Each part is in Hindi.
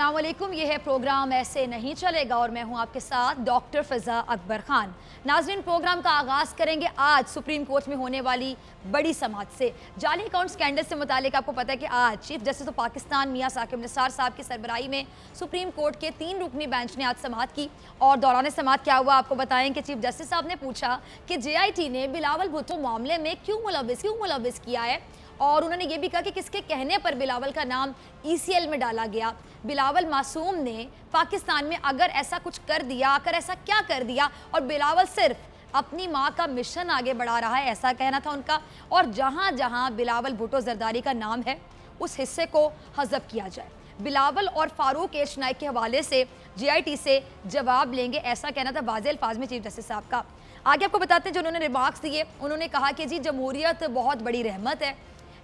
अस्सलाम वालेकुम ये है प्रोग्राम ऐसे नहीं चलेगा और मैं हूँ आपके साथ डॉक्टर फ़िज़ा अकबर खान। नाजरीन, प्रोग्राम का आगाज़ करेंगे आज सुप्रीम कोर्ट में होने वाली बड़ी समात से। जाली अकाउंट स्कैंडल से मुतालिक आपको पता है कि आज चीफ जस्टिस ऑफ़ पाकिस्तान मियाँ साकिब निसार साहब की सरबराही में सुप्रीम कोर्ट के तीन रुकनी बेंच ने आज समात की और दौरान समात क्या हुआ आपको बताएँ कि चीफ जस्टिस साहब ने पूछा कि जे ने बिलावल भुट्टो मामले में क्यों मुलविस क्यों मुलविस किया है और उन्होंने ये भी कहा कि किसके कहने पर बिलावल का नाम ईसीएल में डाला गया। बिलावल मासूम ने पाकिस्तान में अगर ऐसा कुछ कर दिया अगर ऐसा क्या कर दिया? और बिलावल सिर्फ़ अपनी माँ का मिशन आगे बढ़ा रहा है, ऐसा कहना था उनका। और जहाँ जहाँ बिलावल भुटो जरदारी का नाम है, उस हिस्से को हजब किया जाए। बिलावल और फारूक एश नाइक के हवाले से जीआईटी से जवाब लेंगे, ऐसा कहना था वाजे अल्फाज में चीफ जस्टिस साहब का। आगे आपको बताते हैं जो उन्होंने रिमार्क्स दिए। उन्होंने कहा कि जी, जमहूरियत बहुत बड़ी रहमत है।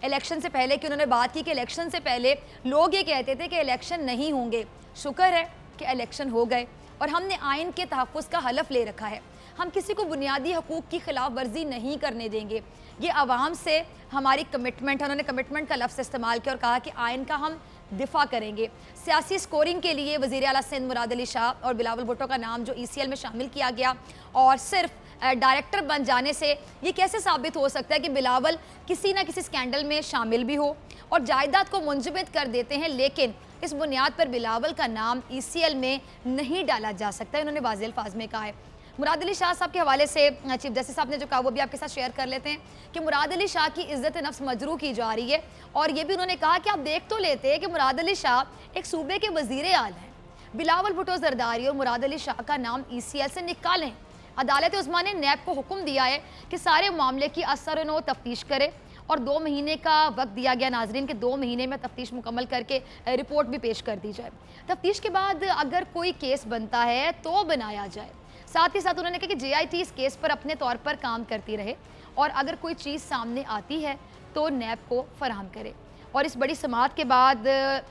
इलेक्शन से पहले कि उन्होंने बात की कि इलेक्शन से पहले लोग ये कहते थे कि इलेक्शन नहीं होंगे। शुक्र है कि इलेक्शन हो गए और हमने आइन के तहफ़ का हलफ ले रखा है। हम किसी को बुनियादी हकूक़ की खिलाफ वर्जी नहीं करने देंगे। ये आवाम से हमारी कमिटमेंट है। उन्होंने कमिटमेंट का लफ्ज़ इस्तेमाल किया और कहा कि आइन का हम दिफा करेंगे। सियासी स्कोरिंग के लिए वज़ी अला सिंध मुराद अली शाह और बिलावल भुट्टो का नाम जो ई सी एल में शामिल किया गया और सिर्फ़ डायरेक्टर बन जाने से ये कैसे साबित हो सकता है कि बिलावल किसी ना किसी स्कैंडल में शामिल भी हो? और जायदाद को मुंजमद कर देते हैं, लेकिन इस बुनियाद पर बिलावल का नाम ईसीएल में नहीं डाला जा सकता, इन्होंने वाज अल्फाज में कहा है। मुराद अली शाह साहब के हवाले से चीफ जस्टिस साहब ने जो कहा, वो भी आपके साथ शेयर कर लेते हैं कि मुराद अली शाह की इज़्ज़त नफ्स मजरू की जा रही है, और ये भी उन्होंने कहा कि आप देख तो लेते हैं कि मुराद अली शाह एक सूबे के वज़ीर आल हैं। बिलावल भुटो जरदारी और मुराद अली शाह का नाम ई से निकालें। अदालत उस्मा ने नैब को हुक्म दिया है कि सारे मामले की असर नो तफ्तीश करे और दो महीने का वक्त दिया गया नाजरीन के दो महीने में तफ्तीश मुकम्मल करके रिपोर्ट भी पेश कर दी जाए। तफ्तीश के बाद अगर कोई केस बनता है तो बनाया जाए। साथ ही साथ उन्होंने कहा कि जे इस केस पर अपने तौर पर काम करती रहे और अगर कोई चीज़ सामने आती है तो नैब को फराहम करे। और इस बड़ी समात के बाद,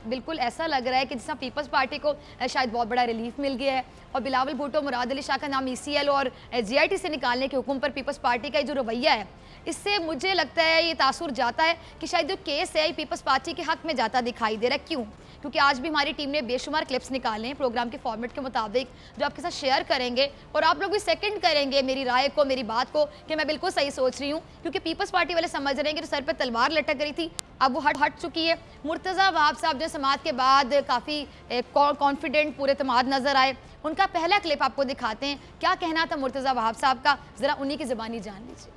बिल्कुल ऐसा लग रहा है कि जिस पीपल्स पार्टी को शायद बहुत बड़ा रिलीफ मिल गया है। और बिलावल भुट्टो, मुराद अली शाह का नाम ई और जीआईटी से निकालने के हुक्म पर पीपल्स पार्टी का जो रवैया है, इससे मुझे लगता है ये तासुर जाता है कि शायद जो केस है ये पीपल्स पार्टी के हक में जाता दिखाई दे रहा है। क्यों? क्योंकि आज भी हमारी टीम ने बेशुमार क्लिप्स निकाले हैं प्रोग्राम के फॉर्मेट के मुताबिक, जो आपके साथ शेयर करेंगे और आप लोग भी सेकंड करेंगे मेरी राय को, मेरी बात को, कि मैं बिल्कुल सही सोच रही हूँ। क्योंकि पीपल्स पार्टी वाले समझ रहे हैं कि तो सर पर तलवार लटक रही थी अब वो हट हट चुकी है। मुर्तज़ा वहाब साहब जो समाज के बाद काफ़ी कॉन्फिडेंट पूरे तमाद नज़र आए। उनका पहला क्लिप आपको दिखाते हैं। क्या कहना था मुर्तज़ा वहाब साहब का? ज़रा उन्हीं की ज़बानी जान लीजिए।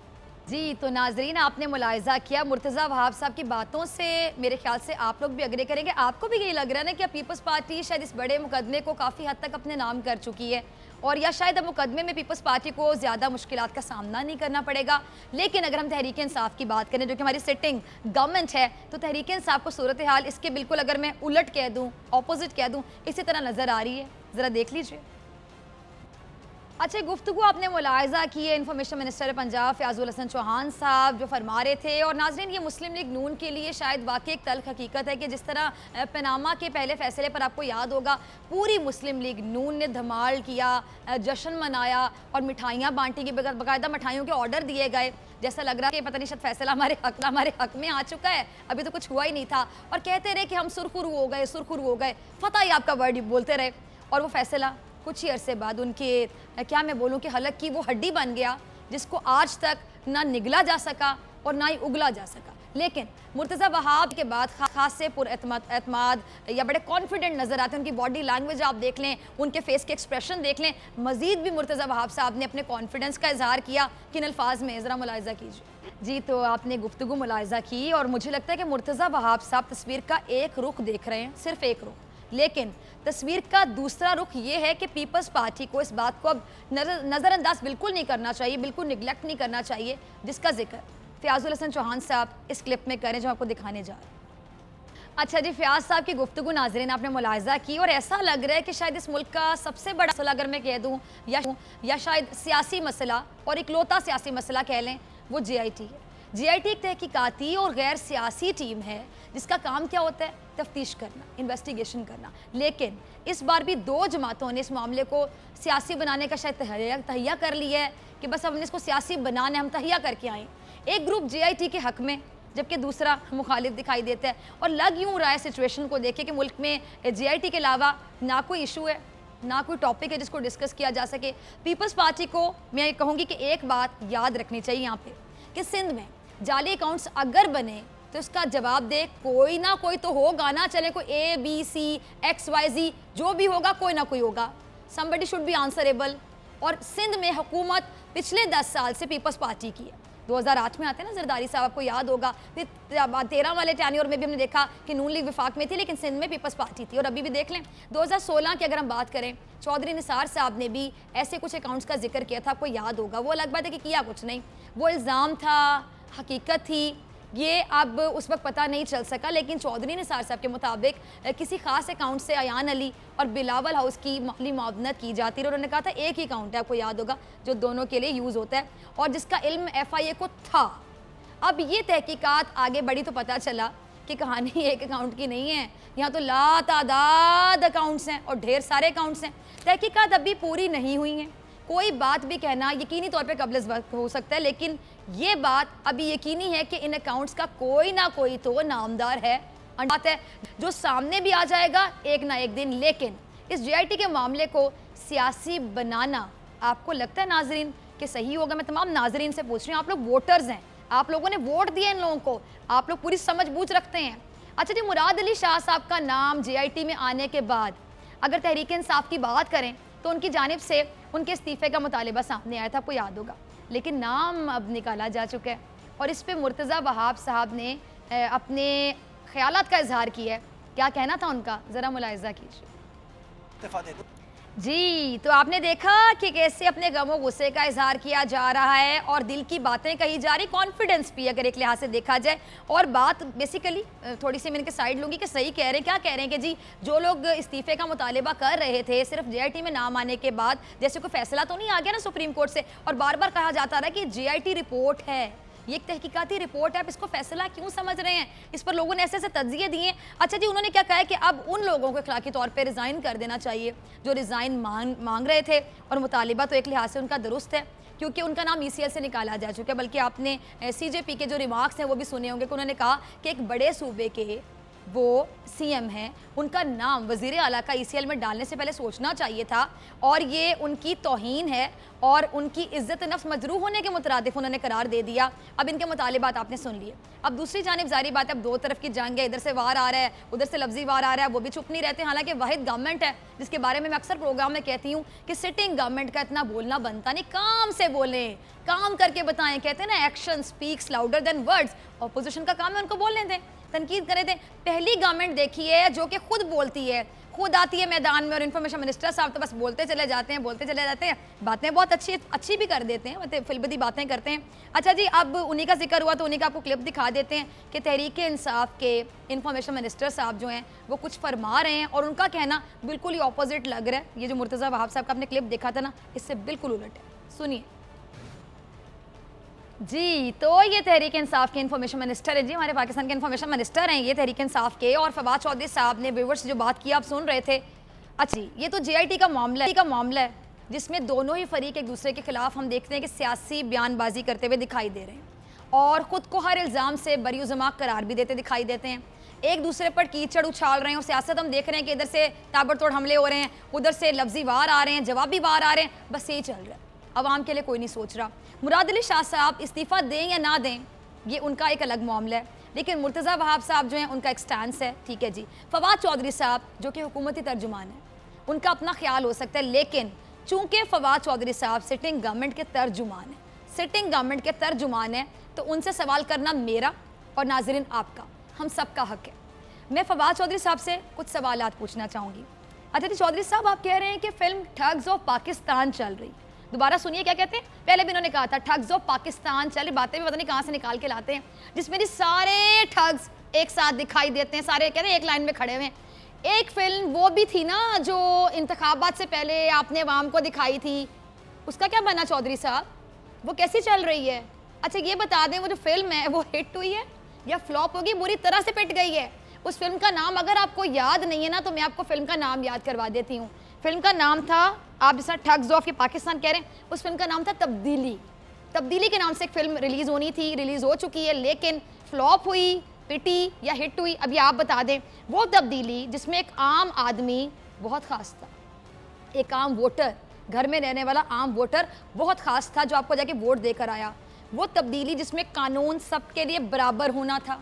जी तो नाजरीन, आपने मुलायजा किया। मुर्तज़ा वहाब साहब की बातों से मेरे ख्याल से आप लोग भी अग्रे करेंगे। आपको भी यही लग रहा है ना कि पीपल्स पार्टी शायद इस बड़े मुकदमे को काफ़ी हद तक अपने नाम कर चुकी है और या शायद अब मुकदमे में पीपल्स पार्टी को ज़्यादा मुश्किल का सामना नहीं करना पड़ेगा। लेकिन अगर हम तहरीक इंसाफ की बात करें, जो कि हमारी सिटिंग गवर्नमेंट है तो तहरीक इंसाफ को सूरत हाल इसके बिल्कुल अगर मैं उलट कह दूँ अपोजिट कह दूँ, इसी तरह नज़र आ रही है। ज़रा देख लीजिए। अच्छा गुफ्तु आपने मुलायजा की है इन्फॉर्मेशन मिनिस्टर पंजाब फ्याजुल हसन चौहान साहब, जो फरमा रहे थे। और नाजरीन, ये मुस्लिम लीग नून के लिए शायद वाकई एक तल्ख हकीकत है कि जिस तरह पनामा के पहले फैसले पर आपको याद होगा, पूरी मुस्लिम लीग नून ने धमाल किया जश्न मनाया और मिठाइयाँ बांटी की बाकायदा मिठाइयों के ऑर्डर दिए गए। जैसा लग रहा है कि पता नहीं, शायद फैसला हमारे हक हमारे हक में आ चुका है। अभी तो कुछ हुआ ही नहीं था। और कहते रहे कि हम सुरखुरु हो गए, सुरखुरु हो गए। फतेह ही आपका वर्ड बोलते रहे। और वो फैसला कुछ ही अरसे बाद उनके क्या मैं बोलूँ कि हलक की वो हड्डी बन गया, जिसको आज तक ना निगला जा सका और ना ही उगला जा सका। लेकिन मुर्तज़ा वहाब के बाद खास से पुरमाद या बड़े कॉन्फिडेंट नज़र आते हैं, उनकी बॉडी लैंग्वेज आप देख लें, उनके फेस के एक्सप्रेशन देख लें, मज़ीद भी मुर्तज़ा वहाब साहब ने अपने कॉन्फिडेंस का इजहार किया किन अल्फाज में ज़रा मुलायजा कीजिए। जी तो आपने गुफ्तु मुलायजा की और मुझे लगता है कि मुर्तज़ा वहाब साहब तस्वीर का एक रुख देख रहे हैं, सिर्फ़ एक रुख। लेकिन तस्वीर का दूसरा रुख ये है कि पीपल्स पार्टी को इस बात को अब नज़रअंदाज बिल्कुल नहीं करना चाहिए, बिल्कुल निगलेक्ट नहीं करना चाहिए, जिसका ज़िक्र फ्याजुल हसन चौहान साहब इस क्लिप में करें जो आपको दिखाने जा रहे हैं। अच्छा जी फ्याज साहब की गुफ्तु नाजरीन, आपने मुलायजा की और ऐसा लग रहा है कि शायद इस मुल्क का सबसे बड़ा मसला, अगर मैं कह दूँ, या या शायद सियासी मसला और इकलौता सियासी मसला कह लें, वो जे आई टी है। जीआईटी एक तहकीकाती और गैर सियासी टीम है, जिसका काम क्या होता है? तफ्तीश करना इन्वेस्टिगेशन करना। लेकिन इस बार भी दो जमातों ने इस मामले को सियासी बनाने का शायद तहिया कर लिया है कि बस हमने इसको सियासी बनाने हम तहिया करके आए। एक ग्रुप जे के हक में, जबकि दूसरा मुखालिफ दिखाई देता है। और लग यूँ रहा है सिचुएशन को देखे कि मुल्क में जे के अलावा ना कोई इशू है, ना कोई टॉपिक है जिसको डिस्कस किया जा सके। पीपल्स पार्टी को मैं कहूँगी कि एक बात याद रखनी चाहिए यहाँ पे, कि सिंध में जाली अकाउंट्स अगर बने तो इसका जवाब दे, कोई ना कोई तो होगा ना, चले कोई A B C X Y Z जो भी होगा, कोई ना कोई होगा। समबडी शुड बी आंसरेबल और सिंध में हुकूमत पिछले दस साल से पीपल्स पार्टी की है। 2008 में आते हैं ना, जरदारी साहब, आपको याद होगा। फिर तेरह वाले टैन्योर में भी हमने देखा कि नून लीग विफाक में थी, लेकिन सिंध में पीपल्स पार्टी थी। और अभी भी देख लें 2016 की अगर हम बात करें, चौधरी निसार साहब ने भी ऐसे कुछ अकाउंट्स का ज़िक्र किया था, आपको याद होगा। वो अलग बात है कि किया कुछ नहीं। वो इल्ज़ाम था हकीकत थी। ये अब उस वक्त पता नहीं चल सका, लेकिन चौधरी निसार साहब के मुताबिक किसी खास अकाउंट से अयान अली और बिलावल हाउस की माली मुआवनत की जाती है और उन्होंने कहा था, एक ही अकाउंट है, आपको याद होगा, जो दोनों के लिए यूज़ होता है और जिसका इल्म एफ़ आई ए को था। अब ये तहकीकात आगे बढ़ी तो पता चला कि कहानी एक अकाउंट की नहीं है। यहाँ तो लातादाद अकाउंट्स हैं और ढेर सारे अकाउंट्स हैं। तहकीकात अभी पूरी नहीं हुई हैं। कोई बात भी कहना यकीनी तौर पे कबल हो सकता है, लेकिन ये बात अभी यकीनी है कि इन अकाउंट्स का कोई ना कोई तो नामदार है। बात है, जो सामने भी आ जाएगा एक ना एक दिन, लेकिन इस जे के मामले को सियासी बनाना आपको लगता है नाजरीन कि सही होगा? मैं तमाम नाजरीन से पूछ रही हूँ, आप लोग वोटर्स हैं, आप लोगों ने वोट दिए इन लोगों को, आप लोग पूरी समझ बूझ रखते हैं। अच्छा जी, मुराद अली शाह साहब का नाम जे में आने के बाद अगर तहरीक इंसाफ की बात करें तो उनकी जानब से उनके इस्तीफ़े का मुतालबा सामने आया था, आपको याद होगा। लेकिन नाम अब निकाला जा चुका है और इस पर मुर्तज़ा वहाब साहब ने अपने ख्याल का इजहार किया है। क्या कहना था उनका? ज़रा मुलायजा कीजिए। जी तो आपने देखा कि कैसे अपने गमो गुस्से का इजहार किया जा रहा है और दिल की बातें कही जा रही कॉन्फिडेंस भी अगर एक लिहाज से देखा जाए। और बात बेसिकली थोड़ी सी मैं इनके साइड लूँगी कि सही कह रहे हैं, क्या कह रहे हैं कि जी, जो लोग इस्तीफे का मुतालबा कर रहे थे, सिर्फ़ जे में नाम आने के बाद, जैसे कोई फैसला तो नहीं आ गया ना सुप्रीम कोर्ट से? और बार बार कहा जाता रहा कि जे रिपोर्ट है। ये एक तहकीकती रिपोर्ट है, आप इसको फैसला क्यों समझ रहे हैं? इस पर लोगों ने ऐसे ऐसे तजिए दिए अच्छा जी, उन्होंने क्या कहा है कि अब उन लोगों को अखलाकी तौर पर रिज़ाइन कर देना चाहिए, जो रिज़ाइन मांग मांग रहे थे, और मुतालबा तो एक लिहाज से उनका दुरुस्त है, क्योंकि उनका नाम ई से निकाला जा चुका है, बल्कि आपने सी के जो रिमार्क्स हैं, वो भी सुने होंगे कि उन्होंने कहा कि एक बड़े सूबे के वो सीएम हैं। उनका नाम वज़ीर अला का ईसीएल में डालने से पहले सोचना चाहिए था और ये उनकी तोहन है और उनकी इज़्ज़त नफ्स मजरू होने के मुतरद उन्होंने करार दे दिया। अब इनके मुतालबात आपने सुन लिए। अब दूसरी जानब जारी बात है, अब दो तरफ़ की जंग है, इधर से वार आ रहा है, उधर से लफ्जी वार आ रहा है, वो भी चुप नहीं रहते। हालाँकि वाहिद गवर्नमेंट है, जिसके बारे में मैं अक्सर प्रोग्राम में कहती हूँ कि सिटिंग गवर्नमेंट का इतना बोलना बनता नहीं। काम से बोलें, काम करके बताएँ। कहते हैं ना action speaks louder than words opposition का काम है, उनको बोलने दें। तनकीद करे थे, पहली गवर्नमेंट देखी है जो कि खुद बोलती है। खुद आती है मैदान में और इन्फॉर्मेशन मिनिस्टर साहब तो बस बोलते चले जाते हैं, बोलते चले जाते हैं। बातें बहुत अच्छी अच्छी भी कर देते हैं मतलब फिलबदी बातें करते हैं। अच्छा जी, अब उन्हीं का ज़िक्र हुआ तो उन्हीं का आपको क्लिप दिखा देते हैं कि तहरीक इंसाफ के इन्फॉर्मेशन मिनिस्टर साहब जो हैं, वो कुछ फरमा रहे हैं और उनका कहना बिल्कुल ही अपोजिट लग रहा है। ये जो मुर्तज़ा वहाब साहब का आपने क्लिप देखा था ना, इससे बिल्कुल उलट है। सुनिए। जी तो ये तहरीक इंसाफ के इन्फॉर्मेशन मिनिस्टर है जी, हमारे पाकिस्तान के इन्फॉर्मेशन मिनिस्टर हैं ये तहरीक इंसाफ के। और फवाद चौधरी साहब ने व्यूवर्स जो बात की, आप सुन रहे थे। अच्छा ये तो जे का मामला है का मामला है, जिसमें दोनों ही फरीक एक दूसरे के खिलाफ हम देखते हैं कि सियासी बयानबाजी करते हुए दिखाई दे रहे हैं। और ख़ुद को हर इल्ज़ाम से बरी जमा करार भी देते दिखाई देते हैं। एक दूसरे पर कीचड़ उछाल रहे हैं और सियासत हम देख रहे हैं कि इधर से ताबड़तोड़ हमले हो रहे हैं, उधर से लफ्जी वार आ रहे हैं, जवाबी वार आ रहे हैं, बस यही चल रहा है। आवाम के लिए कोई नहीं सोच रहा। मुराद अली शाह साहब इस्तीफ़ा दें या ना दें, ये उनका एक अलग मामला है। लेकिन मुर्तज़ा वहाब साहब जो हैं, उनका एक स्टैंड है। ठीक है जी। फवाद चौधरी साहब, जो कि हुकूमती तर्जुमान है, उनका अपना ख्याल हो सकता है, लेकिन चूँकि फवाद चौधरी साहब सिटिंग गवर्नमेंट के तर्जुमान है सिटिंग गवर्नमेंट के तर्जुमान है तो उनसे सवाल करना मेरा और नाजरीन आपका। हम सब का हक है। मैं फवाद चौधरी साहब से कुछ सवाल पूछना चाहूँगी। अच्छा चौधरी साहब, आप कह रहे हैं कि फ़िल्म ठग्स ऑफ़ पाकिस्तान चल रही दोबारा सुनिए क्या कहते हैं? पहले भी इन्होंने कहा था, ठग्स ऑफ़ पाकिस्तान चले बातें भी पता नहीं कहाँ से निकाल के लाते हैं। जिसमें सारे ठग्स एक साथ दिखाई देते हैं, सारे कहते हैं, एक लाइन में खड़े हुए हैं। एक फ़िल्म वो भी थी ना, जो इंतबात से पहले आपने वाम को दिखाई थी। उसका क्या बना चौधरी साहब? वो कैसी चल रही है? अच्छा ये बता दें, वो जो फ़िल्म है, वो हिट हुई है या फ्लॉप होगी? बुरी तरह से पिट गई है। उस फ़िल्म का नाम अगर आपको याद नहीं है ना तो मैं आपको फ़िल्म का नाम याद करवा देती हूँ। फ़िल्म का नाम था, आप जिस ठग्स ऑफ़ पाकिस्तान कह रहे हैं, उस फ़िल्म का नाम था तब्दीली। तब्दीली के नाम से एक फ़िल्म रिलीज़ होनी थी, रिलीज़ हो चुकी है, लेकिन फ्लॉप हुई, पिटी या हिट हुई, अभी आप बता दें, वो तब्दीली, जिसमें एक आम आदमी बहुत ख़ास था। एक आम वोटर, घर में रहने वाला आम वोटर बहुत ख़ास था जो आपको जाके वोट देकर आया। वो तब्दीली जिसमें कानून सबके लिए बराबर होना था।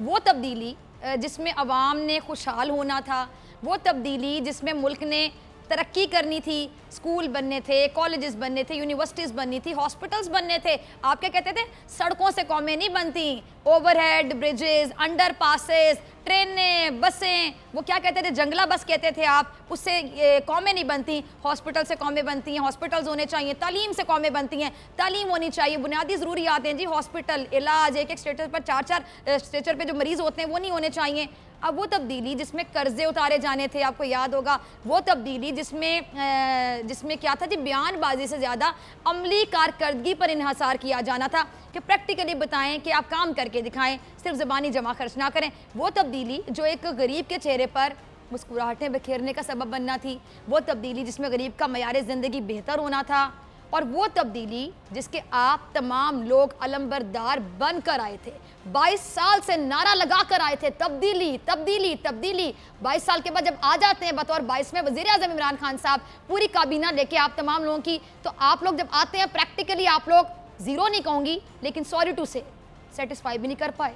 वो तब्दीली जिसमें अवाम ने खुशहाल होना था। वो तब्दीली जिसमें मुल्क ने तरक्की करनी थी, स्कूल बनने थे कॉलेजेस बनने थे यूनिवर्सिटीज़ बननी थी हॉस्पिटल्स बनने थे। आप क्या कहते थे? सड़कों से कॉमें नहीं बनती। ओवरहेड ब्रिजेस अंडर पासेस ट्रेनें बसें, वो क्या कहते थे, जंगला बस कहते थे आप, उससे कौमें नहीं बनती, हॉस्पिटल से कौमें बनती हैं, हॉस्पिटल्स होने चाहिए, तालीम से कौमें बनती हैं, तालीम होनी चाहिए, बुनियादी ज़रूरियात हैं जी, हॉस्पिटल, इलाज, एक एक स्टेटर पर चार चार स्टेचर पर जो मरीज़ होते हैं, वो नहीं होने चाहिए। अब वो तब्दीली जिसमें कर्जे उतारे जाने थे, आपको याद होगा, वो तब्दीली जिसमें जिसमें क्या था जी, बयानबाजी से ज़्यादा अमली कारकर्दगी पर इन्हार किया जाना था कि प्रैक्टिकली बताएँ कि आप काम करके दिखाएँ, सिर्फ़ ज़बानी जमा खर्च ना करें। वो तब्दीली जो एक गरीब के चेहरे पर मुस्कुराहटें बिखेरने का सबब बनना थी, वो तब्दीली जिसमें गरीब का मैार ज़िंदगी बेहतर होना था, और वो तब्दीली जिसके आप तमाम लोग अलम्बरदार बन कर आए थे। 22 साल से नारा लगा कर आए थे, तब्दीली तब्दीली तब्दीली। 22 साल के बाद जब आ जाते हैं बतौर बाईस में वज़ीर अजम इमरान खान साहब, पूरी काबीना लेके आप तमाम लोगों की तो आप लोग जब आते हैं, प्रैक्टिकली आप लोग ज़ीरो नहीं कहूँगी, लेकिन सॉरी टू सेटिस्फाई भी नहीं कर पाए।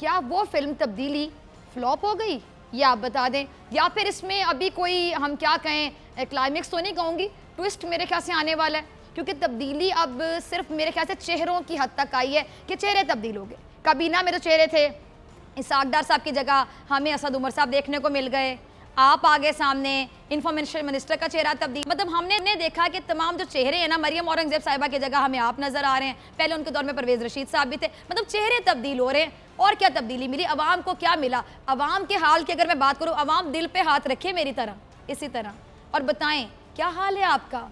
क्या वो फ़िल्म तब्दीली फ्लॉप हो गई? या आप बता दें। या फिर इसमें अभी कोई, हम क्या कहें क्लाइमेक्स तो नहीं कहूँगी। ट्विस्ट मेरे ख्याल से आने वाला है। क्योंकि तब्दीली अब सिर्फ़ मेरे ख्याल से चेहरों की हद तक आई है कि चेहरे तब्दील हो गए। कबीना में तो चेहरे थे। इसाकदार साहब की जगह हमें असद उमर साहब देखने को मिल गए। आप आगे सामने इंफॉर्मेशन मिनिस्टर का चेहरा तब्दील। मतलब हमने ने देखा कि तमाम जो चेहरे हैं ना, मरियम औरंगज़ेब साहिबा की जगह हमें आप नज़र आ रहे हैं। पहले उनके दौर में परवेज रशीद साहब भी थे। मतलब चेहरे तब्दील हो रहे हैं और क्या तब्दीली मिली? अवाम को क्या मिला? अवाम के हाल की अगर मैं बात करूँ अवाम दिल पर हाथ रखे मेरी तरह, इसी तरह। और बताएँ, क्या हाल है आपका?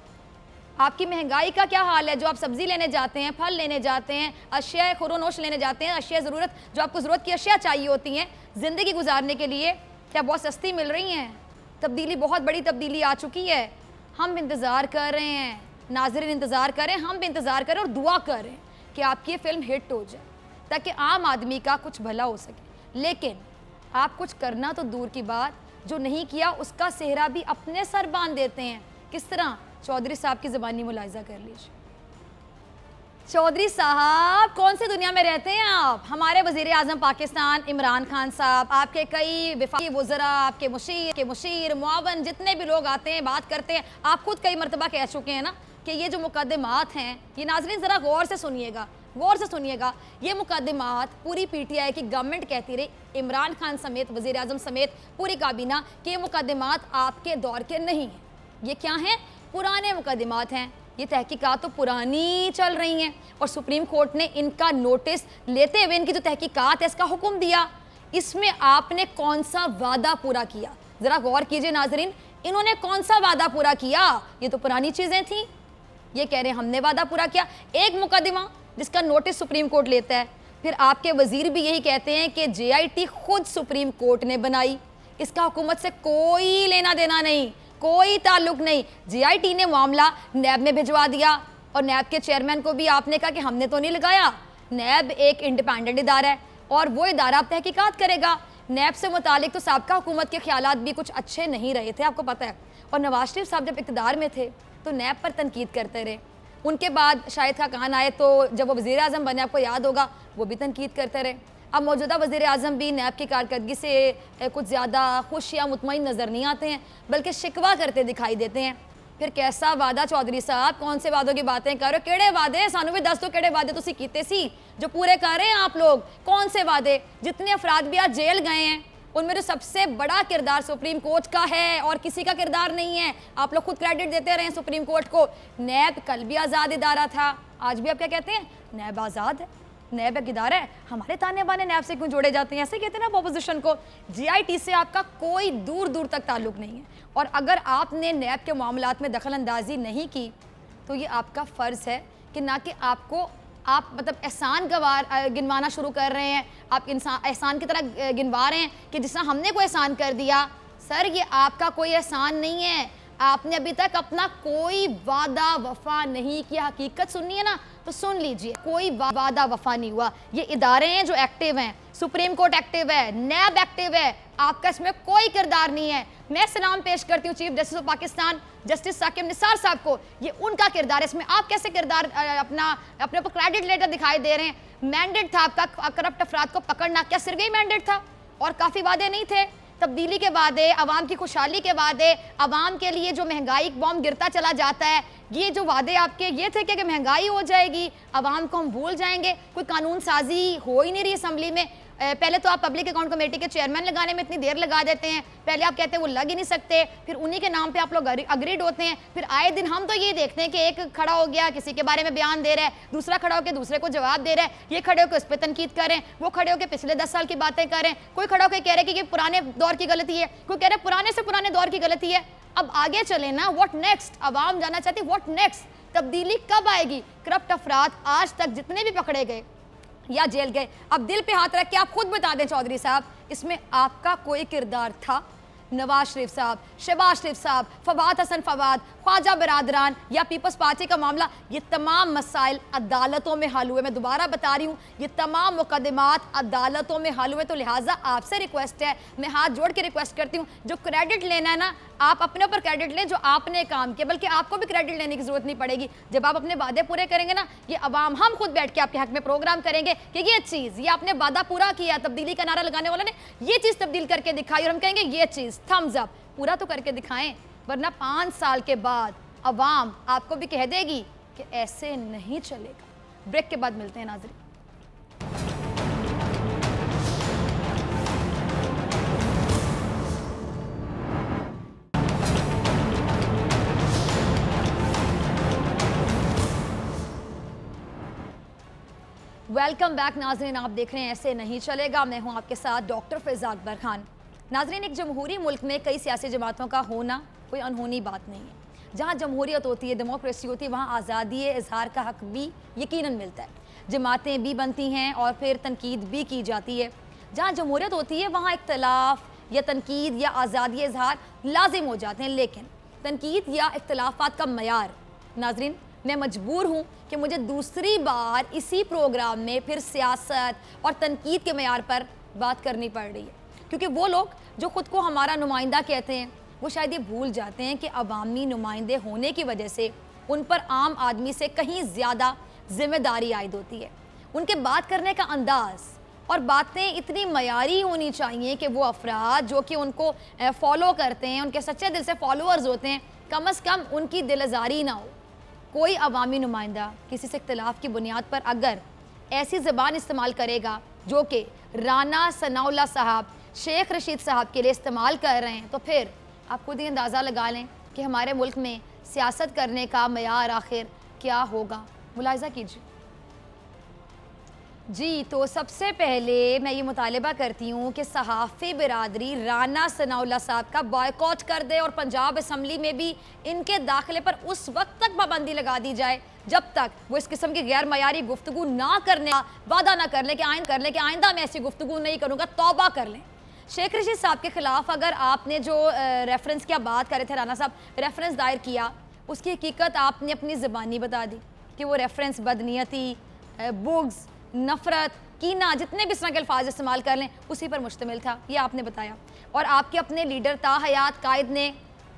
आपकी महँगाई का क्या हाल है? जो आप सब्ज़ी लेने जाते हैं, फल लेने जाते हैं, अशिया खुरोनोश लेने जाते हैं, अशिया ज़रूरत, जो आपको ज़रूरत की अशिया चाहिए होती हैं, ज़िंदगी गुजारने के लिए क्या बहुत सस्ती मिल रही हैं? तब्दीली बहुत बड़ी तब्दीली आ चुकी है। हम इंतज़ार कर रहे हैं। नाजरन, इंतज़ार करें, हम भी इंतज़ार करें और दुआ करें कि आपकी ये फ़िल्म हिट हो जाए, ताकि आम आदमी का कुछ भला हो सके। लेकिन आप कुछ करना तो दूर की बात, जो नहीं किया उसका सेहरा भी अपने सर बाँध देते हैं। किस तरह? चौधरी साहब की ज़बानी मुलायजा कर लीजिए। चौधरी साहब, कौन सी दुनिया में रहते हैं आप? हमारे वज़ीर आज़म पाकिस्तान, इमरान खान साहब, आपके कई विफाकी वजरा, आपके मुशीर, के मुशीर, मुआवन, जितने भी लोग आते हैं, बात करते हैं, आप खुद कई मरतबा कह चुके हैं ना कि ये जो मुकदमात हैं, ये नाजरीन ज़रा गौर से सुनिएगा, गौर से सुनिएगा, ये मुकदमात पूरी पीटीआई की गवर्नमेंट कहती रही, इमरान खान समेत वज़ीर अजम समेत पूरी काबीना, कि ये मुकदमात आपके दौर के नहीं हैं। ये क्या हैं? पुराने मुकदमात हैं। ये तहकीकात तो पुरानी चल रही हैं और सुप्रीम कोर्ट ने इनका नोटिस लेते हुए इनकी जो तहकीकात है, इसका हुक्म दिया। इसमें आपने कौन सा वादा पूरा किया? ज़रा गौर कीजिए नाजरीन, इन्होंने कौन सा वादा पूरा किया? ये तो पुरानी चीज़ें थी। ये कह रहे हमने वादा पूरा किया। एक मुकदमा जिसका नोटिस सुप्रीम कोर्ट लेता है। फिर आपके वज़ीर भी यही कहते हैं कि जेआईटी खुद सुप्रीम कोर्ट ने बनाई। इसका हुकूमत से कोई लेना देना नहीं। कोई ताल्लुक नहीं। जीआईटी ने मामला नैब में भिजवा दिया और नैब के चेयरमैन को भी आपने कहा कि हमने तो नहीं लगाया। नैब एक इंडिपेंडेंट इदारा है और वो इदारा अब तहकीकत करेगा। नैब से मुतालिक तो सबका हुकूमत के ख्याल भी कुछ अच्छे नहीं रहे थे, आपको पता है। और नवाज़ शरीफ साहब जब इकतदार में थे तो नैब पर तनकीद करते रहे। उनके बाद शाहिद खान आए तो जब वो वजी अजम बने, आपको याद होगा, वो भी तनकीद करते रहे। अब मौजूदा वजी अजम भी नैब की कारकर्दगी से कुछ ज़्यादा खुश या मुतमिन नज़र नहीं आते हैं, बल्कि शिकवा करते दिखाई देते हैं। फिर कैसा वादा? चौधरी साहब, कौन से वादों की बातें कर रहे हो? केड़े वादे सानू भी दस दो केड़े वादे तुम कीते सी, जो पूरे कर रहे हैं आप लोग। कौन से वादे? जितने अफराद भी आज जेल गए हैं, उनमें जो सबसे बड़ा किरदार सुप्रीम कोर्ट का है और किसी का किरदार नहीं है। आप लोग खुद क्रेडिट देते रहे सुप्रीम कोर्ट को। नैब कल भी आज़ाद इदारा था। आज भी आप क्या कहते हैं? नैब आज़ाद है। नैब एक इदारा है? हमारे ताने बाने नैब से क्यों जोड़े जाते हैं? ऐसे कहते हैं ना अपोजिशन को जीआईटी से आपका कोई दूर दूर तक ताल्लुक नहीं है। और अगर आपने नैब के मामला में दखल अंदाजी नहीं की तो ये आपका फ़र्ज़ है कि ना कि आपको, आप मतलब एहसान गवार गिनवाना शुरू कर रहे हैं। आप इंसान एहसान की तरह गिनवा रहे हैं कि जिस हमने कोई एहसान कर दिया। सर, ये आपका कोई एहसान नहीं है। आपने अभी तक अपना कोई वादा वफा नहीं किया। हकीकत सुननी है ना तो सुन लीजिए, कोई वादा वफा नहीं हुआ। ये इदारे हैं जो एक्टिव हैं। सुप्रीम कोर्ट एक्टिव है, नैब एक्टिव है। आपका इसमें कोई किरदार नहीं है। मैं सलाम पेश करती हूँ chief justice of Pakistan justice Saqib Nisar साहब को। ये उनका किरदार है। इसमें आप कैसे किरदार अपना, अपने ऊपर क्रेडिट लेटर दिखाई दे रहे हैं? मैंडेट था आपका करप्ट अफराद को पकड़ना। क्या सिर्फ़ ही मैंडेट था? और काफ़ी वादे नहीं थे। तब्दीली के वादे आवाम की खुशहाली के वादे आवाम के लिए जो महँगाई बॉम्ब गिरता चला जाता है, ये जो वादे आपके, ये थे कि महँगाई हो जाएगी, आवाम को हम भूल जाएँगे। कोई कानून साजी हो ही नहीं रही असम्बली में। पहले तो आप पब्लिक अकाउंट कमेटी के चेयरमैन लगाने में इतनी देर लगा देते हैं। पहले आप कहते हैं वो लग ही नहीं सकते, फिर उन्हीं के नाम पे आप लोग अग्रीड होते हैं। फिर आए दिन हम तो ये देखते हैं कि एक खड़ा हो गया, किसी के बारे में बयान दे रहा है, दूसरा खड़ा होकर दूसरे को जवाब दे रहा है। ये खड़े होकर उस पर तनकीद करें, वो खड़े होकर पिछले दस साल की बातें करें। कोई खड़ा होकर कह रहे कि पुराने दौर की गलती है, कोई कह रहे पुराने से पुराने दौर की गलती है। अब आगे चले ना वॉट नेक्स्ट आवाम जाना चाहती वॉट नेक्स्ट तब्दीली कब आएगी? करप्ट अफराद आज तक जितने भी पकड़े गए या जेल गए। अब दिल पे हाथ रख के आप खुद बता दें चौधरी साहब, इसमें आपका कोई किरदार था? नवाज़ शरीफ साहब, शहबाज शरीफ साहब, फवाद हसन फवाद ख्वाजा बरदरान या पीपल्स पार्टी का मामला, ये तमाम मसाइल अदालतों में हल हुए। मैं दोबारा बता रही हूँ, ये तमाम मुकदमात अदालतों में हल हुए तो लिहाजा आपसे रिक्वेस्ट है, मैं हाथ जोड़ के रिक्वेस्ट करती हूँ, जो क्रेडिट लेना है ना, आप अपने ऊपर क्रेडिट लें, जो आपने काम किया, बल्कि आपको भी क्रेडिट लेने की ज़रूरत नहीं पड़ेगी। जब आप अपने वादे पूरे करेंगे ना, ये अवाम, हम खुद बैठ के आपके हक में प्रोग्राम करेंगे कि ये चीज़, ये आपने वादा पूरा किया, तब्दीली का नारा लगाने वाले ने, ये चीज़ तब्दील करके दिखाई, और हम कहेंगे, ये चीज़ थम्स अप पूरा तो करके दिखाएँ। वरना पाँच साल के बाद अवाम आपको भी कह देगी कि ऐसे नहीं चलेगा। ब्रेक के बाद मिलते हैं नाजरी वेलकम बैक नाजरीन, आप देख रहे हैं ऐसे नहीं चलेगा। मैं हूँ आपके साथ डॉक्टर फिजा अकबर खान। नाजरीन, एक जमहूरी मुल्क में कई सियासी जमातों का होना कोई अनहोनी बात नहीं है। जहाँ जमहूरियत होती है डेमोक्रेसी होती है, वहाँ आज़ादी इजहार का हक भी यकीन मिलता है। जमातें भी बनती हैं और फिर तनकीद भी की जाती है। जहाँ जमहूरियत होती है, वहाँ इख्तलाफ या तनकीद या आज़ादी इजहार लाजिम हो जाते हैं। लेकिन तनकीद या इख्तलाफात का मैार नाजरीन, मैं मजबूर हूँ कि मुझे दूसरी बार इसी प्रोग्राम में फिर सियासत और तनकीद के मैार पर बात करनी पड़ रही है। क्योंकि वो लोग जो ख़ुद को हमारा नुमाइंदा कहते हैं वो शायद ये भूल जाते हैं कि अवामी नुमाइंदे होने की वजह से उन पर आम आदमी से कहीं ज़्यादा ज़िम्मेदारी आयद होती है। उनके बात करने का अंदाज़ और बातें इतनी मयारी होनी चाहिए कि वो अफराद जो कि उनको फॉलो करते हैं, उनके सच्चे दिल से फॉलोअर्स होते हैं, कम अज़ कम उनकी दिलजारी ना हो। कोई अवामी नुमाइंदा किसी से इख्तलाफ की बुनियाद पर अगर ऐसी ज़बान इस्तेमाल करेगा जो कि राना सनाउल्ला साहब, शेख रशीद साहब के लिए इस्तेमाल कर रहे हैं तो फिर आप खुद ही अंदाज़ा लगा लें कि हमारे मुल्क में सियासत करने का मैार आखिर क्या होगा। मुलायजा कीजिए। जी तो सबसे पहले मैं ये मुतालबा करती हूँ कि सहाफ़ी बिरादरी राना सनाउल्ला साहब का बॉयकॉट कर दे और पंजाब असम्बली में भी इनके दाखिले पर उस वक्त तक पाबंदी लगा दी जाए, जब तक वो इस किस्म की गैर मैारी गुफ्तु ना करने, वादा ना कर लें कि आइंद कर लें कि आइंदा मैं ऐसी गुफ्तु नहीं करूँगा, तोबा कर लें। शेख रशीद साहब के ख़िलाफ़ अगर आपने जो रेफरेंस की बात करे थे राना साहब रेफरेंस दायर किया, उसकी हकीकत आपने अपनी ज़बानी बता दी कि वो रेफरेंस बदनीयती बुग्स नफ़रत, कीना, जितने भी इस तरह के अल्फाज इस्तेमाल कर लें, उसी पर मुश्तमिल था, ये आपने बताया। और आपके अपने लीडर ता हयात कायद ने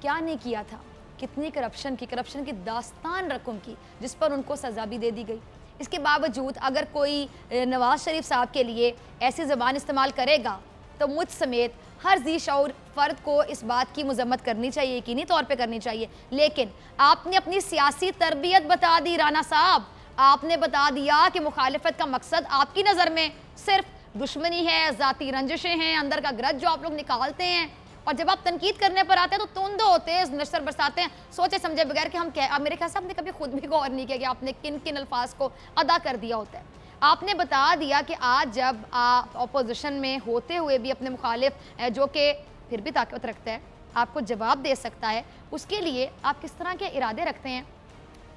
क्या नहीं किया था? कितनी करप्शन की करप्शन की दास्तान रकम की, जिस पर उनको सज़ा भी दे दी गई। इसके बावजूद अगर कोई नवाज़ शरीफ साहब के लिए ऐसी ज़बान इस्तेमाल करेगा तो मुझ समेत हर जी शौर फ़र्द को इस बात की मजम्मत करनी चाहिए यकीनी तौर पर करनी चाहिए। लेकिन आपने अपनी सियासी तरबियत बता दी राना साहब। आपने बता दिया कि मुखालफत का मकसद आपकी नज़र में सिर्फ़ दुश्मनी है, ज़ाती रंजिशें हैं, अंदर का ग्रज जो आप लोग निकालते हैं। और जब आप तनकीद करने पर आते हैं तो तुंद होते हैं नशर बरसाते हैं। सोचे समझे बगैर कि हम क्या मेरे ख्याल से आपने कभी खुद भी गौर नहीं किया कि आपने किन किन अल्फाज को अदा कर दिया होता है। आपने बता दिया कि आज जब आप अपोजिशन में होते हुए भी अपने मुखालिफ जो कि फिर भी ताकत रखता है, आपको जवाब दे सकता है, उसके लिए आप किस तरह के इरादे रखते हैं?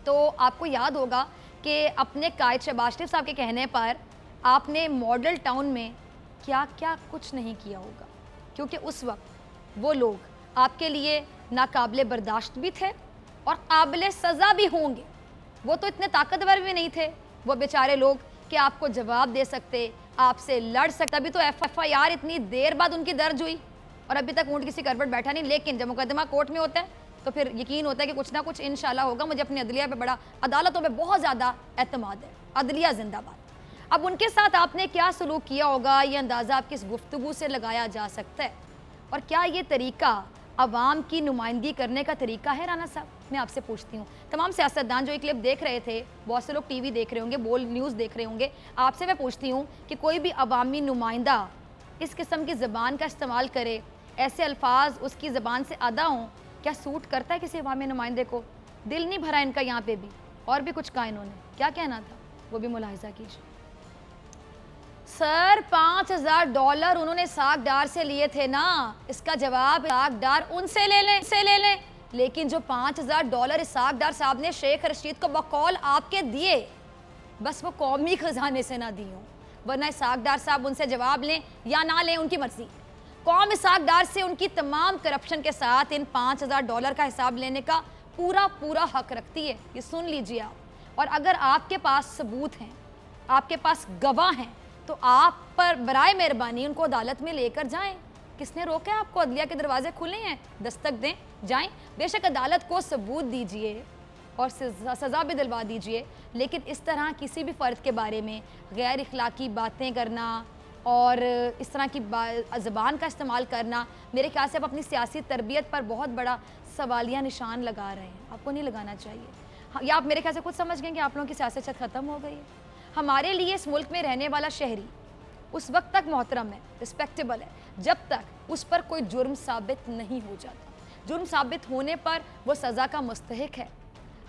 तो आपको याद होगा कि अपने कायद शबाज शरीफ साहब के कहने पर आपने मॉडल टाउन में क्या क्या कुछ नहीं किया होगा, क्योंकि उस वक्त वो लोग आपके लिए नाकाबिल बर्दाश्त भी थे और काबिल सज़ा भी होंगे। वो तो इतने ताकतवर भी नहीं थे, वो बेचारे लोग कि आपको जवाब दे सकते, आपसे लड़ सकते। अभी तो एफ़ आई आर इतनी देर बाद उनकी दर्ज हुई। और अभी तक ऊँट किसी करबट बैठा नहीं, लेकिन जब मुकदमा कोर्ट में होता है तो फिर यकीन होता है कि कुछ ना कुछ इन होगा। मुझे अपनी अदलिया पर बड़ा, अदालतों में बहुत ज़्यादा अतमाद है। अदलिया जिंदाबाद। अब उनके साथ आपने क्या सलूक किया होगा? ये अंदाज़ा आपकी इस गुफ्तु से लगाया जा सकता है। और क्या ये तरीका अवाम की नुमाइंदगी करने का तरीका है राना साहब? मैं आपसे पूछती हूँ। तमाम सियासतदान जो ये क्लिप देख रहे थे, बहुत से लोग टीवी देख रहे होंगे बोल न्यूज़ देख रहे होंगे। आपसे मैं पूछती हूँ कि कोई भी अवामी नुमाइंदा इस किस्म की ज़बान का इस्तेमाल करे, ऐसे अल्फाज उसकी ज़बान से अदा हों, क्या सूट करता है किसी अवामी नुमाइंदे को? दिल नहीं भरा इनका यहाँ पे भी, और भी कुछ कहा इन्होंने। क्या कहना था? वो भी मुलाहजा कीजिए। सर, पाँच हज़ार डॉलर उन्होंने साग डार से लिए थे ना। इसका जवाब साग डार उनसे ले लें से ले लें। लेकिन जो पाँच हज़ार डॉलर इस साग डार साहब ने शेख रशीद को बकौल आपके दिए, बस वो कौमी खजाने से ना दी हूँ। वरना सागदार साहब उनसे जवाब लें या ना लें, उनकी मर्ज़ी। कौम सागदार से उनकी तमाम करप्शन के साथ इन पाँच हज़ार डॉलर का हिसाब लेने का पूरा पूरा हक रखती है। ये सुन लीजिए आप। और अगर आपके पास सबूत हैं, आपके पास गवाह हैं तो आप पर बरए मेहरबानी उनको अदालत में लेकर जाएँ। किसने रोका आपको? अदलिया के दरवाजे खुले हैं? दस्तक दें? जाएँ? बेशक अदालत को सबूत दीजिए और सज़ा भी दिलवा दीजिए लेकिन इस तरह किसी भी फ़र्द के बारे में गैर अखलाकी बातें करना और इस तरह की ज़बान का इस्तेमाल करना मेरे ख्याल से आप अपनी सियासी तरबियत पर बहुत बड़ा सवालिया निशान लगा रहे हैं। आपको नहीं लगाना चाहिए। हाँ, या आप मेरे ख्याल से खुद समझ गए कि आप लोगों की सियासत ख़त्म हो गई है? हमारे लिए इस मुल्क में रहने वाला शहरी उस वक्त तक मोहतरम है रिस्पेक्टेबल है। जब तक उस पर कोई जुर्म साबित नहीं हो जाता। जुर्म साबित होने पर वो सज़ा का मुस्तक है।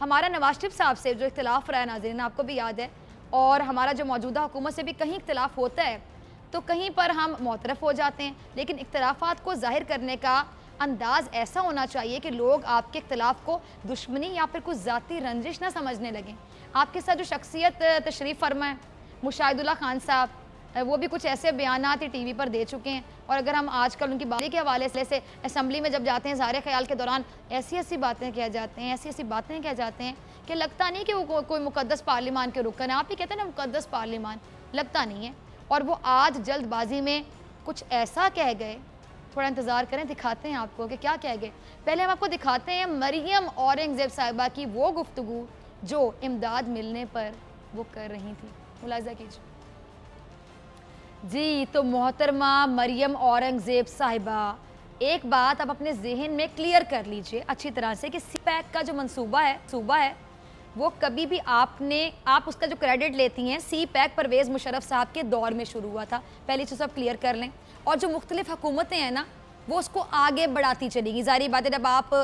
हमारा नवाज़ शरीफ साहब से जो इख्तलाफ रहा है नाजरीन, आपको भी याद है, और हमारा जो मौजूदा हुकूमत से भी कहीं इख्तलाफ होता है तो कहीं पर हम मोतरफ हो जाते हैं। लेकिन इख्तलाफात को ज़ाहिर करने का अंदाज ऐसा होना चाहिए कि लोग आपके इख्तलाफ को दुश्मनी या फिर कुछ ज़ाती रंजिश ना समझने लगें। आपके साथ जो शख्सियत तशरीफ़ फरमा है मुशाहिदुल्ला खान साहब वो भी कुछ ऐसे बयान ही टी वी पर दे चुके हैं। और अगर हम आजकल उनकी बात के हवाले से असम्बली में जब जाते हैं सारे ख्याल के दौरान ऐसी ऐसी बातें कह जाते हैं ऐसी ऐसी बातें कह जाते हैं कि लगता नहीं कि वो को, कोई मुकदस पार्लिमान के रुकन है। आप ही कहते हैं ना मुकदस पार्लिमान लगता नहीं है। और वो आज जल्दबाजी में कुछ ऐसा कह गए थोड़ा इंतज़ार करें दिखाते हैं आपको कि क्या कह गए। पहले हम आपको दिखाते हैं मरियम औरंगज़ेब साहिबा की वो गुफ्तु जो इमदाद मिलने पर वो कर रही थी। मुलाजा कीजिए। जी तो मोहतरमा मरियम औरंगज़ेब साहिबा, एक बात आप अपने जहन में क्लियर कर लीजिए अच्छी तरह से कि सी पैक का जो मनसूबा है, सूबा है, वो कभी भी आपने, आप उसका जो क्रेडिट लेती हैं सी पैक परवेज़ मुशरफ साहब के दौर में शुरू हुआ था। पहली चीज़ आप क्लियर कर लें। और जो मुख्तलिफ़ हुकूमतें हैं ना, वो उसको आगे बढ़ाती चलेगी ज़ारी बात है, जब आप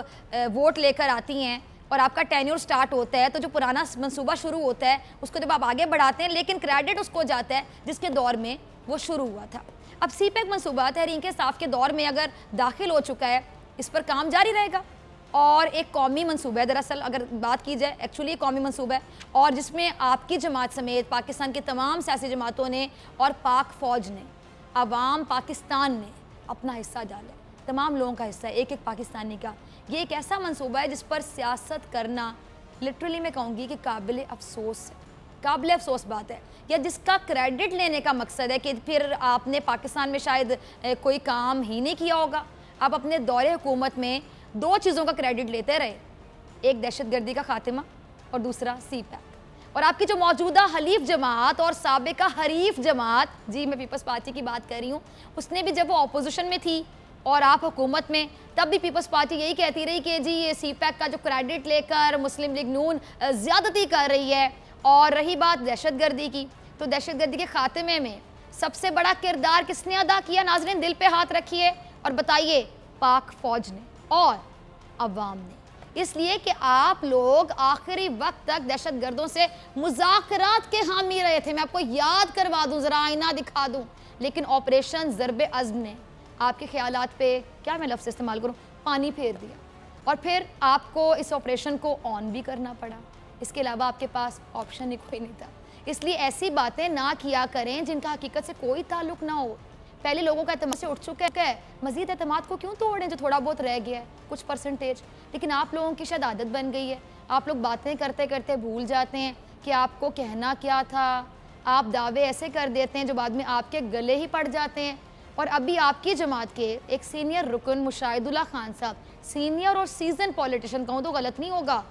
वोट लेकर आती हैं और आपका टेन्यूर स्टार्ट होता है तो जो पुराना मनसूबा शुरू होता है, उसको जब आप आगे बढ़ाते हैं, लेकिन क्रेडिट उसको जाता है, जिसके दौर में वो शुरू हुआ था। अब सी पैक मनसूबा तहरीक साफ़ के दौर में अगर दाखिल हो चुका है, इस पर काम जारी रहेगा। और एक कौमी मनसूबा है, दरअसल अगर बात की जाए एक्चुअली एक कौमी मनसूबा है, और जिसमें आपकी जमात समेत पाकिस्तान की तमाम सियासी जमातों ने और पाक फ़ौज ने, आवाम पाकिस्तान ने अपना हिस्सा डाला तमाम लोगों का हिस्सा है एक एक पाकिस्तानी का। ये एक ऐसा मनसूबा है जिस पर सियासत करना लिटरली मैं कहूँगी कि काबिल अफसोस है। काबिल अफसोस बात है। या जिसका क्रेडिट लेने का मकसद है कि फिर आपने पाकिस्तान में शायद कोई काम ही नहीं किया होगा। आप अपने दौरे हुकूमत में दो चीज़ों का क्रेडिट लेते रहे। एक दहशत गर्दी का खात्मा और दूसरा सी पैक और आपकी जो मौजूदा हलीफ जमात और सबका हरीफ जमात, जी मैं पीपल्स पार्टी की बात कर रही हूँ, उसने भी जब वो अपोजिशन में थी और आप हुकूमत में, तब भी पीपल्स पार्टी यही कहती रही कि जी, ये सी पैक का जो क्रेडिट लेकर मुस्लिम लीग नून ज़्यादती कर रही है। और रही बात दहशत गर्दी की तो दहशत गर्दी के खात्मे में सबसे बड़ा किरदार किसने अदा किया? नाजरीन, दिल पे हाथ रखिए और बताइए पाक फौज ने और अवाम ने। इसलिए कि आप लोग आखिरी वक्त तक दहशत गर्दों से मुजाकरात के हामी रहे थे। मैं आपको याद करवा दूँ, ज़रा आईना दिखा दूँ। लेकिन ऑपरेशन ज़रब अज़म ने आपके ख्याल पे क्या मैं लफ्ज़ इस्तेमाल करूँ? पानी फेर दिया। और फिर आपको इस ऑपरेशन को ऑन भी करना पड़ा। इसके अलावा आपके पास ऑप्शन ही कोई नहीं था। इसलिए ऐसी बातें ना किया करें जिनका हकीकत से कोई ताल्लुक ना हो। पहले लोगों का अतमाद से उठ चुका है। मजीद अतमाद को क्यों तोड़ें जो थोड़ा बहुत रह गया है? कुछ परसेंटेज लेकिन आप लोगों की शायद आदत बन गई है। आप लोग बातें करते करते भूल जाते हैं कि आपको कहना क्या था। आप दावे ऐसे कर देते हैं जो बाद में आपके गले ही पड़ जाते हैं। और अभी आपकी जमात के एक सीनियर रुकन मुशाहिदुल्ला खान साहब, सीनियर और सीज़न पॉलिटिशियन कहूँ तो गलत नहीं होगा।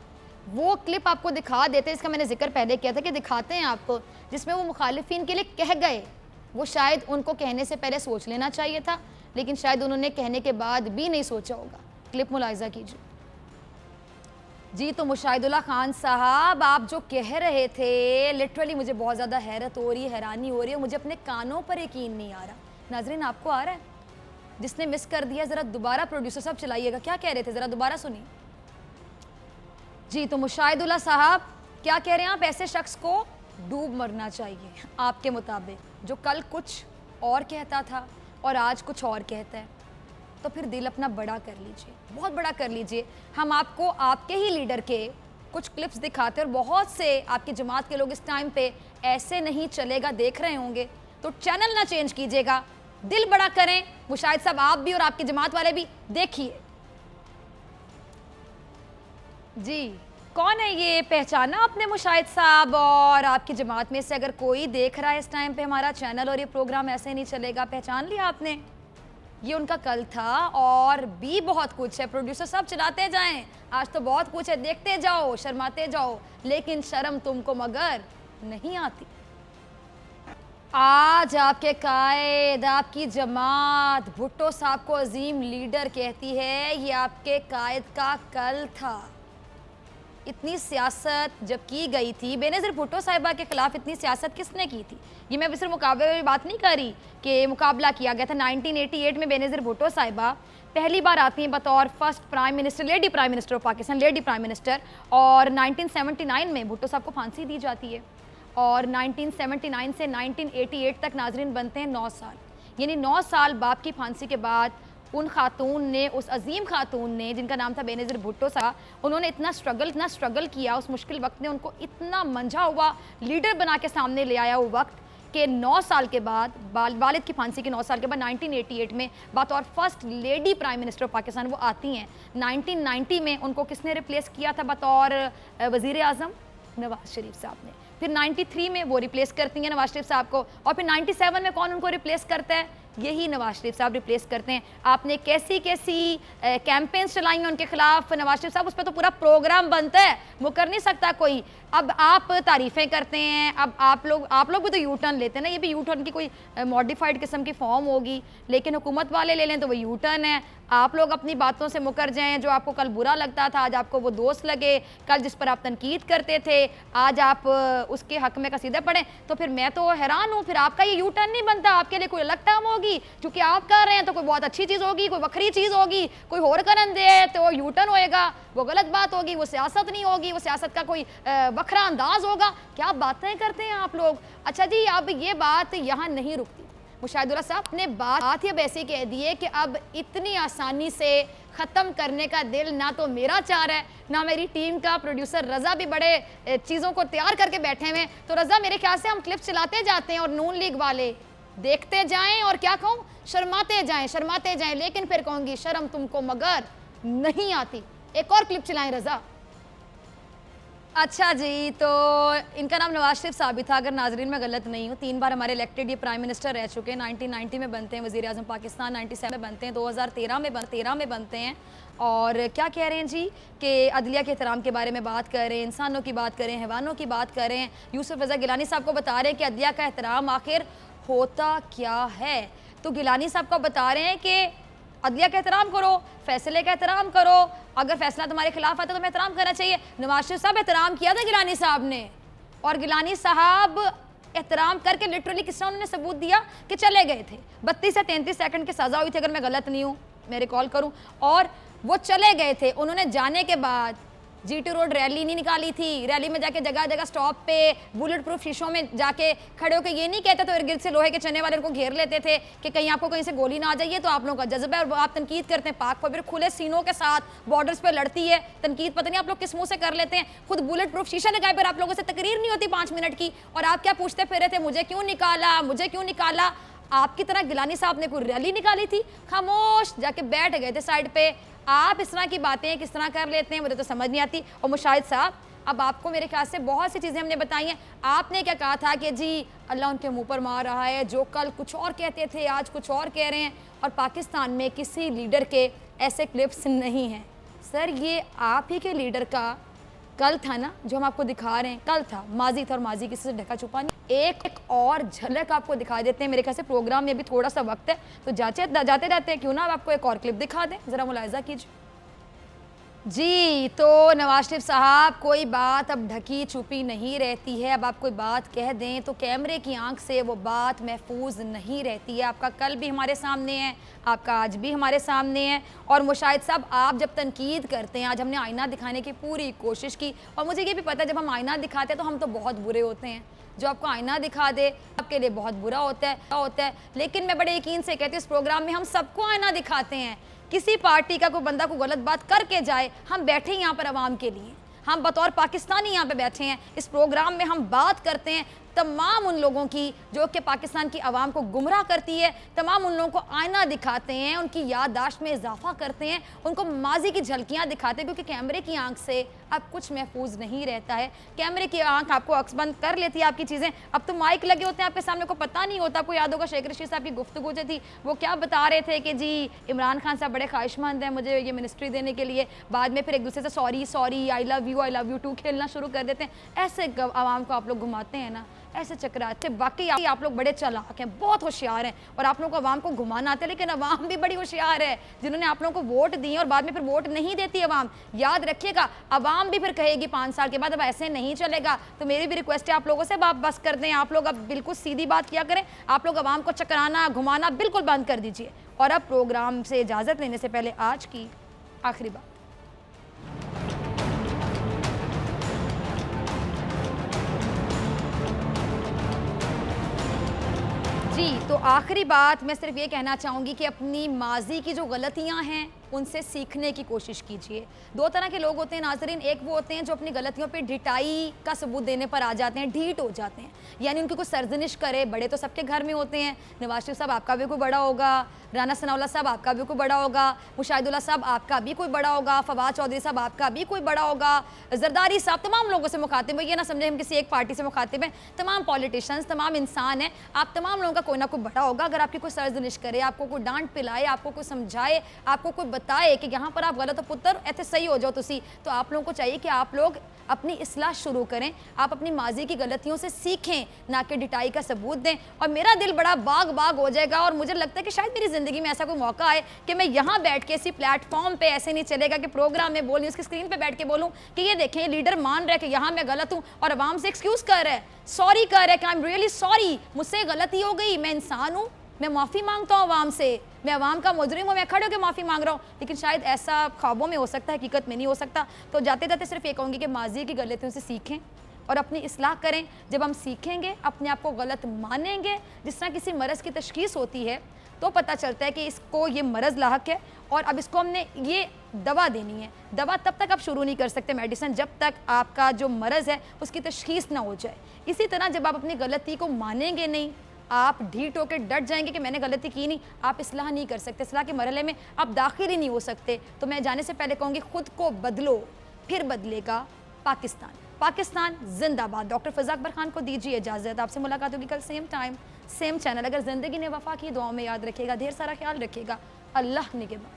वो क्लिप आपको दिखा देते, इसका मैंने ज़िक्र पहले किया था कि दिखाते हैं आपको, जिसमें वो मुखालिफिन के लिए कह गए। वो शायद उनको कहने से पहले सोच लेना चाहिए था, लेकिन शायद उन्होंने कहने के बाद भी नहीं सोचा होगा। क्लिप मुलायजा कीजिए। जी तो मुशाहिदुल्ला खान साहब, आप जो कह रहे थे लिटरली मुझे बहुत ज़्यादा हैरत हो रही हैरानी हो रही है, मुझे अपने कानों पर यकीन नहीं आ रहा। नाजरीन, आपको आ रहा है? जिसने मिस कर दिया, ज़रा दोबारा प्रोड्यूसर साहब चलाइएगा। क्या कह रहे थे? ज़रा दोबारा सुनिए। जी तो मुशाहिदुल्ला साहब, क्या कह रहे हैं आप? ऐसे शख्स को डूब मरना चाहिए, आपके मुताबिक। जो कल कुछ और कहता था और आज कुछ और कहता है। तो फिर दिल अपना बड़ा कर लीजिए। बहुत बड़ा कर लीजिए। हम आपको आपके ही लीडर के कुछ क्लिप्स दिखाते और बहुत से आपकी जमात के लोग इस टाइम पे ऐसे नहीं चलेगा, देख रहे होंगे। तो चैनल ना चेंज कीजिएगा। दिल बड़ा करें। मुशाहिद साहब, आप भी और आपकी जमात वाले भी देखिए। जी, कौन है ये? पहचाना आपने मुशाहिद साहब और आपकी जमात में से अगर कोई देख रहा है इस टाइम पे हमारा चैनल और ये प्रोग्राम ऐसे नहीं चलेगा। पहचान लिया आपने? ये उनका कल था और भी बहुत कुछ है। प्रोड्यूसर सब चलाते जाएँ। आज तो बहुत कुछ है। देखते जाओ, शर्माते जाओ। लेकिन शर्म तुमको मगर नहीं आती। आज आपके कायद, आपकी जमात, भुट्टो साहब को अजीम लीडर कहती है, ये आपके कायद का कल था। इतनी सियासत जब की गई थी, बेनज़र भुट्टो साहिबा के ख़िलाफ़ इतनी सियासत किसने की थी? ये मैं सिर्फ़ मुकाबले में बात नहीं कर रही कि मुकाबला किया गया था 1988 में बेनज़र भुट्टो साहिबा। पहली बार आती हैं बतौर first prime minister, lady prime minister of Pakistan, lady prime minister. और 1979 में भुट्टो साहब को फांसी दी जाती है। और 1979 से 1988 तक नाजरीन बनते हैं नौ साल। यानी नौ साल बाप की फांसी के बाद उन खातून ने, उस अजीम खातून ने, जिनका नाम था बेनज़र भुट्टो सा उन्होंने इतना स्ट्रगल इतना स्ट्रगल किया, उस मुश्किल वक्त ने उनको इतना मंझा हुआ लीडर बना के सामने ले आया वो वक्त, के नौ साल के बाद, बाल, वालिद की फांसी के नौ साल के बाद 1988 में बात और first lady prime minister of Pakistan वो आती हैं। 1990 में उनको किसने रिप्लेस किया था बतौर वज़ी अजम नवाज़ शरीफ साहब ने। फिर 93 में वो रिप्लेस करती हैं नवाज़ शरीफ साहब को। और फिर 97 में कौन उनको रिप्लेस करता है? यही नवाज़ शरीफ साहब रिप्लेस करते हैं। आपने कैसी कैसी कैंपेन्स चलाई हैं उनके खिलाफ? नवाज़ शरीफ साहब, उस पर तो पूरा प्रोग्राम बनता है। वो कर नहीं सकता कोई। अब आप तारीफ़ें करते हैं, अब आप लोग आप लोग भी तो यू टर्न लेते हैं ना। ये भी यू टर्न की कोई मॉडिफाइड किस्म की फॉर्म होगी। लेकिन हुकूमत वाले ले लें तो वो यू टर्न है। आप लोग अपनी बातों से मुकर जाएँ, जो आपको कल बुरा लगता था, आज आपको वो दोस्त लगे, कल जिस पर आप तनकीद करते थे, आज आप उसके हक में कसीदा पढ़ें तो फिर मैं तो हैरान हूँ, फिर आपका ये यू टर्न नहीं बनता, आपके लिए कोई अलग टर्म होगी, क्योंकि आप कर रहे हैं तो कोई बहुत अच्छी चीज़ होगी, कोई वक्री चीज़ होगी, कोई और करन दे तो यू टर्न होएगा, वो गलत बात होगी, वो सियासत नहीं होगी, वो सियासत का कोई वखरा अंदाज होगा। क्या बातें करते हैं आप लोग? अच्छा जी, अब ये बात यहाँ नहीं रुकती। मुशाहिदुल्ला साहब ने बात ही अब ऐसे कह दी है कि अब इतनी आसानी से ख़त्म करने का दिल ना तो मेरा चार है, ना मेरी टीम का, प्रोड्यूसर रज़ा भी बड़े चीज़ों को तैयार करके बैठे हुए तो रज़ा, मेरे ख्याल से हम क्लिप चलाते जाते हैं और नून लीग वाले देखते जाएँ और क्या कहूँ, शर्माते जाएँ शर्माते जाएँ, लेकिन फिर कहूँगी, शर्म तुमको मगर नहीं आती। एक और क्लिप चलाएँ रज़ा। अच्छा जी तो इनका नाम नवाज़ शरीफ साबित था। अगर नाजरीन, में गलत नहीं हूँ, तीन बार हमारे इलेक्टेड ये प्राइम मिनिस्टर रह चुके हैं। 1990 में बनते हैं वजी अजम पाकिस्तान 97 में बनते हैं 2013 में बन, तेरह में बनते हैं। और क्या कह रहे हैं जी कि अदलिया के एहतराम के बारे में बात कर इंसानों की बात करें हैवानों की बात करें यूसुफ रजा गिलानी साहब को बता रहे हैं कि अदलिया का एहतराम आखिर होता क्या है? तो गिलानी साहब को बता रहे हैं कि अदलिया का एहतराम करो, फैसले का एहतराम करो। अगर फैसला तुम्हारे खिलाफ आता तो मैं एहतराम करना चाहिए। नवाज़ शरीफ साहब एहतराम किया था गिलानी साहब ने। और गिलानी साहब एहतराम करके लिटरली किस उन्होंने सबूत दिया कि चले गए थे। बत्तीस से तैंतीस सेकंड की सज़ा हुई थी, अगर मैं गलत नहीं हूँ मैं रिकॉल करूँ। और वो चले गए थे। उन्होंने जाने के बाद जी टी रोड रैली नहीं निकाली थी। रैली में जाके जगह जगह स्टॉप पे बुलेट प्रूफ शीशों में जाके खड़े होकर ये नहीं कहते तो इर्गिर्द से लोहे के चने वाले उनको घेर लेते थे कि कहीं आपको कहीं से गोली ना आ जाइए तो आप लोगों का जज्बा और आप तनकीद करते हैं, पाक फिर खुले सीनों के साथ बॉर्डर्स पर लड़ती है। तनकीद पता नहीं आप लोग किस मुँह से कर लेते हैं। खुद बुलेट प्रूफ शीशा लगाए पर आप लोगों से तकरीर नहीं होती पाँच मिनट की। और आप क्या पूछते फिर रहे थे, मुझे क्यों निकाला, मुझे क्यों निकाला? आपकी तरह गिलानी साहब ने कोई रैली निकाली थी? खामोश जाके बैठ गए थे साइड पे। आप इस तरह की बातें किस तरह कर लेते हैं, मुझे तो समझ नहीं आती। और मुशाहिद साहब, अब आपको मेरे ख्याल से बहुत सी चीज़ें हमने बताई हैं। आपने क्या कहा था कि जी, अल्लाह उनके मुँह पर मार रहा है, जो कल कुछ और कहते थे, आज कुछ और कह रहे हैं, और पाकिस्तान में किसी लीडर के ऐसे क्लिप्स नहीं हैं। सर, ये आप ही के लीडर का कल था ना जो हम आपको दिखा रहे हैं कल था। माजी था और माजी किसी से ढका छुपा नहीं। एक, एक और झलक आपको दिखा देते हैं। मेरे ख्याल से प्रोग्राम में अभी थोड़ा सा वक्त है तो जाते जाते जाते क्यों ना आपको एक और क्लिप दिखा दें। ज़रा मुलायजा कीजिए। जी तो नवाज़ शरीफ साहब, कोई बात अब ढकी छुपी नहीं रहती है। अब आप कोई बात कह दें तो कैमरे की आँख से वो बात महफूज नहीं रहती है। आपका कल भी हमारे सामने है, आपका आज भी हमारे सामने है और मुशाहिद साहब आप जब तनकीद करते हैं, आज हमने आईना दिखाने की पूरी कोशिश की और मुझे ये भी पता है जब हम आईना दिखाते हैं तो हम तो बहुत बुरे होते हैं। जो आपको आईना दिखा दे, आपके लिए बहुत बुरा होता है होता है। लेकिन मैं बड़े यकीन से कहती हूँ, इस प्रोग्राम में हम सबको आईना दिखाते हैं। किसी पार्टी का कोई बंदा को गलत बात करके जाए, हम बैठे यहाँ पर आवाम के लिए। हम बतौर पाकिस्तानी यहाँ पे बैठे हैं। इस प्रोग्राम में हम बात करते हैं। तमाम उन लोगों की जो कि पाकिस्तान की आवाम को गुमराह करती है, तमाम उन लोगों को आईना दिखाते हैं, उनकी याददाश्त में इजाफा करते हैं, उनको माजी की झलकियाँ दिखाते हैं, क्योंकि कैमरे की आँख से अब कुछ महफूज नहीं रहता है। कैमरे की आँख आपको अक्सबंद कर लेती है आपकी चीज़ें। अब तो माइक लगे होते हैं आपके सामने को पता नहीं होता, आपको याद होगा, शेख रशीद साहब की गुफ्तु जो थी, वो क्या बता रहे थे कि जी, इमरान खान साहब बड़े ख्वाहिशमंद हैं मुझे ये मिनिस्ट्री देने के लिए। बाद में फिर एक दूसरे से sorry sorry I love you I love you too खेलना शुरू कर देते हैं। ऐसे आवाम को आप लोग घुमाते हैं ना ऐसे चक्राते, बाकी आप लोग बड़े चलाक हैं, बहुत होशियार हैं। और आप लोग को आवाम को घुमाना आते हैं, लेकिन आवाम भी बड़ी होशियार है, जिन्होंने आप लोगों को वोट दिए और बाद में फिर वोट नहीं देती आवाम। याद रखिएगा, आवाम भी फिर कहेगी पाँच साल के बाद अब ऐसे नहीं चलेगा। तो मेरी भी रिक्वेस्ट है, आप लोगों से आप बस कर दें, आप लोग अब बिल्कुल सीधी बात किया करें, आप लोग आवाम को चकराना, घुमाना बिल्कुल बंद कर दीजिए। और अब प्रोग्राम से इजाज़त लेने से पहले आज की आखिरी बात। तो आखिरी बात मैं सिर्फ़ ये कहना चाहूँगी कि अपनी माजी की जो गलतियाँ हैं उनसे सीखने की कोशिश कीजिए। दो तरह के लोग होते हैं, नाजरीन। एक वो होते हैं जो अपनी गलतियों पे ढिटाई का सबूत देने पर आ जाते हैं ढीट हो जाते हैं। यानी उनकी कुछ सर्जनिश करे, बड़े तो सबके घर में होते हैं। नवाज़ शरीफ साहब आपका भी कोई बड़ा होगा, राना सनाउल्ला साहब आपका भी कोई बड़ा होगा मुशाहिदुल्ला साहब आपका भी कोई बड़ा होगा, फवाद चौधरी साहब आपका भी कोई बड़ा होगा, जरदारी साहब तमाम लोगों से मुखातिब ये ना समझे हम किसी एक पार्टी से मुखातिब हैं। तमाम पॉलिटिशियंस, तमाम इंसान हैं। आप तमाम लोगों का कोई ना कोई बड़ा होगा। अगर आपकी कोई सर्जनिश करे, आपको कोई डांट पिलाए, आपको कोई समझाए, आपको कोई बताए कि यहाँ पर आप गलत हो पुत्र ऐसे सही हो जाओ तुसी। तो आप लोगों को चाहिए कि आप लोग अपनी इसलाह शुरू करें, आप अपनी माजी की गलतियों से सीखें, ना कि डिटाई का सबूत दें। और मेरा दिल बड़ा बाग बाग हो जाएगा और मुझे लगता है कि शायद मेरी ज़िंदगी में ऐसा कोई मौका आए कि मैं यहाँ बैठ के इसी प्लेटफॉर्म पे ऐसे नहीं चलेगा कि प्रोग्राम में बोलूँ उसकी स्क्रीन पे बैठ के बोलूँ कि ये देखें ये लीडर मान रहे कि यहाँ मैं गलत हूँ और आवाम से एक्सक्यूज़ कर रहे हैं। सॉरी कर रहे हैं कि आई एम रियली सॉरी मुझसे गलती हो गई, मैं इंसान हूँ। मैं माफ़ी माँगता हूँ आवाम से। मैं आवाम का मुजरिम हूँ, मैं खड़े होकर माफ़ी मांग रहा हूँ। लेकिन शायद ऐसा ख्वाबों में हो सकता है, हकीकत में नहीं हो सकता। तो जाते जाते सिर्फ़ ये कहूँगी कि माजी की गलतियों से सीखें और अपनी असलाह करें। जब हम सीखेंगे, अपने आप को गलत मानेंगे, जिस तरह किसी मरज़ की तशखीस होती है तो पता चलता है कि इसको ये मरज़ लाक है और अब इसको हमने ये दवा देनी है। दवा तब तक आप शुरू नहीं कर सकते, मेडिसिन जब तक आपका जो मरज़ है, उसकी तशखीस ना हो जाए। इसी तरह जब आप अपनी गलती को मानेंगे नहीं आप ढीट होकर डट जाएँगे कि मैंने गलती की नहीं। आप इसलाह नहीं कर सकते। इसलाह के मरहले में आप दाखिल ही नहीं हो सकते। तो मैं जाने से पहले कहूँगी, खुद को बदलो, फिर बदलेगा पाकिस्तान। पाकिस्तान जिंदाबाद। डॉक्टर फजा अकबर खान को दीजिए इजाज़त। आपसे मुलाकात होगी कल सेम टाइम सेम चैनल अगर ज़िंदगी ने वफा की, दुआओं में याद रखेगा ढेर सारा ख्याल रखेगा अल्लाह निगेबान